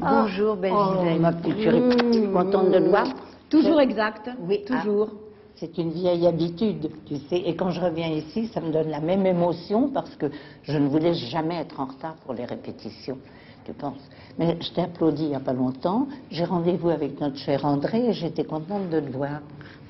Bonjour, belle Oh, Gisèle. ma petite chérie, contente de te voir. Toujours exact. Oui, toujours. ah, c'est une vieille habitude, tu sais. Et quand je reviens ici, ça me donne la même émotion parce que je ne voulais jamais être en retard pour les répétitions, tu penses. Mais je t'ai applaudi il n'y a pas longtemps. J'ai rendez-vous avec notre cher André et j'étais contente de te voir.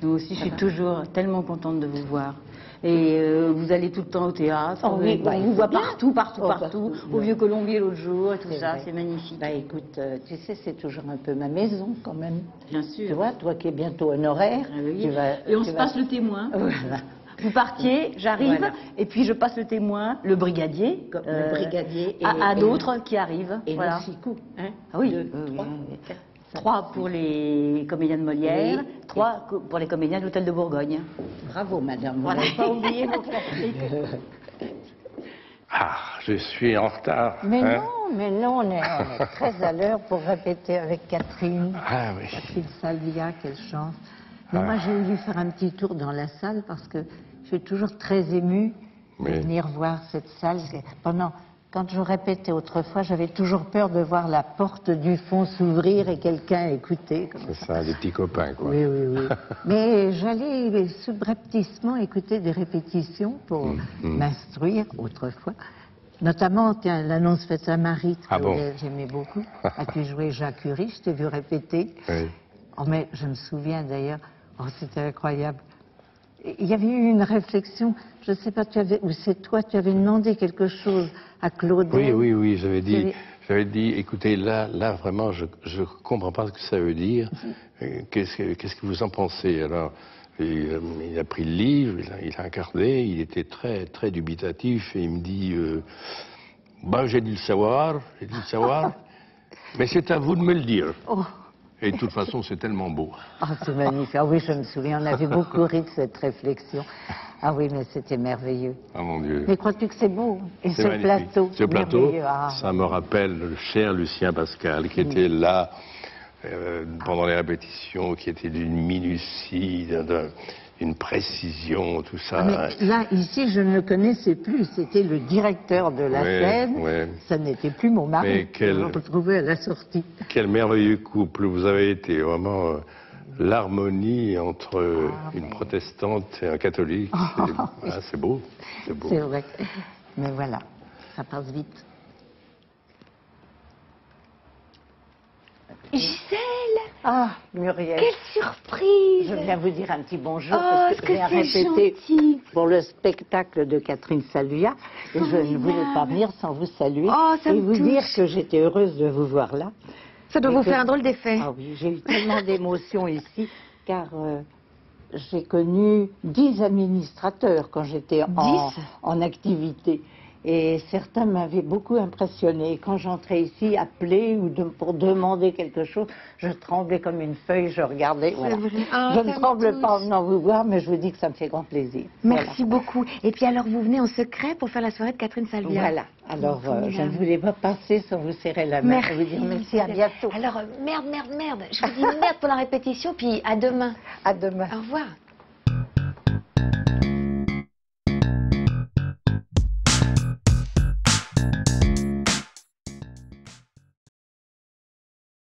Nous aussi, je suis toujours tellement contente de vous voir. Et euh, vous allez tout le temps au théâtre. Oh oui, on bah, vous il voit bien. partout, partout, Oh, partout. partout, Au. Vieux Colombier l'autre jour et tout ça, c'est magnifique. Bah écoute, euh, tu sais, c'est toujours un peu ma maison quand même. Bien Tu sûr. vois, toi qui es bientôt honoraire, Ah oui. tu vas... et on tu se vas- passe le témoin. Voilà. Vous partiez, j'arrive, Voilà. et puis je passe le témoin, le brigadier, le brigadier et- à, à d'autres qui arrivent. Et voilà. le six coups, hein Ah oui, Deux, oui, oui, trois, oui. Trois pour les comédiens de Molière, Oui. trois pour les comédiens de l'Hôtel de Bourgogne. Bravo, madame. Vous Voilà. pas oublié vos. Ah, je suis en retard. Mais hein. non, mais non, on est, on est très à l'heure pour répéter avec Catherine. Ah oui. Catherine Salvia, quelle chance. Mais Ah. moi, j'ai voulu faire un petit tour dans la salle parce que je suis toujours très émue de Oui. venir voir cette salle. Pendant, quand je répétais autrefois, j'avais toujours peur de voir la porte du fond s'ouvrir et quelqu'un écouter. C'est ça, des petits copains, quoi. Oui, oui, oui. Mais j'allais subrepticement écouter des répétitions pour Mm, m'instruire autrefois. Notamment, tiens, l'annonce faite à Marie, Ah bon? j'aimais beaucoup. As-tu joué Jacques Curie Je t'ai vu répéter. Oui. Oh, mais je me souviens d'ailleurs, oh, c'était incroyable. Il y avait eu une réflexion, je ne sais pas, tu avais, ou c'est toi, tu avais demandé quelque chose à Claude. Oui, oui, oui, j'avais dit, J'avais- j'avais dit, écoutez, là, là, vraiment, je ne comprends pas ce que ça veut dire. Euh, Qu'est-ce que, qu'est-ce que vous en pensez? Alors, et, euh, il a pris le livre, il a, il a regardé, il était très, très dubitatif, et il me dit, euh, bah, j'ai dû le savoir, j'ai dû le savoir, mais c'est à vous de me le dire. Oh, Et de toute façon, c'est tellement beau. ah, c'est magnifique. Ah oui, je me souviens, on avait beaucoup ri de cette réflexion. Ah oui, mais c'était merveilleux. Ah mon Dieu. Mais crois-tu que c'est beau? Et ce magnifique. plateau Ce plateau, ah. ça me rappelle le cher Lucien Pascal qui était là euh, pendant les répétitions, qui était d'une minutie, d'un- d'une précision, tout ça. Ah, mais là, ici, je ne le connaissais plus. C'était le directeur de la Ouais, scène. ouais. Ça n'était plus mon mari. Mais quel- retrouvais à la sortie. Quel merveilleux couple vous avez été, vraiment euh, l'harmonie entre Ah, une protestante et un catholique. Ah, c'est beau. C'est vrai. Mais voilà, ça passe vite. Gisèle, Ah, Muriel. quelle surprise Je viens vous dire un petit bonjour Oh, parce ce que que je viens c'est répéter gentil. pour le spectacle de Catherine Salvia et je ne voulais pas venir sans vous saluer Oh, ça et me vous touche. dire que j'étais heureuse de vous voir là. Ça doit Et vous que- faire un drôle d'effet. Ah oui, j'ai eu tellement d'émotions ici car euh, j'ai connu dix administrateurs quand j'étais en, en activité. Et certains m'avaient beaucoup impressionné. Quand j'entrais ici, appelé ou de- pour demander quelque chose, je tremblais comme une feuille, je regardais. voilà. Ah, je ne tremble pas en venant vous voir, mais je vous dis que ça me fait grand plaisir. Merci beaucoup. Et puis alors, vous venez en secret pour faire la soirée de Catherine. Salvia. Voilà. Alors, euh, je ne voulais pas passer sans vous serrer la main Merci. et vous dire merci, à bientôt. Alors, euh, merde, merde, merde. Je vous dis merde pour la répétition, puis à demain. À demain. Au revoir.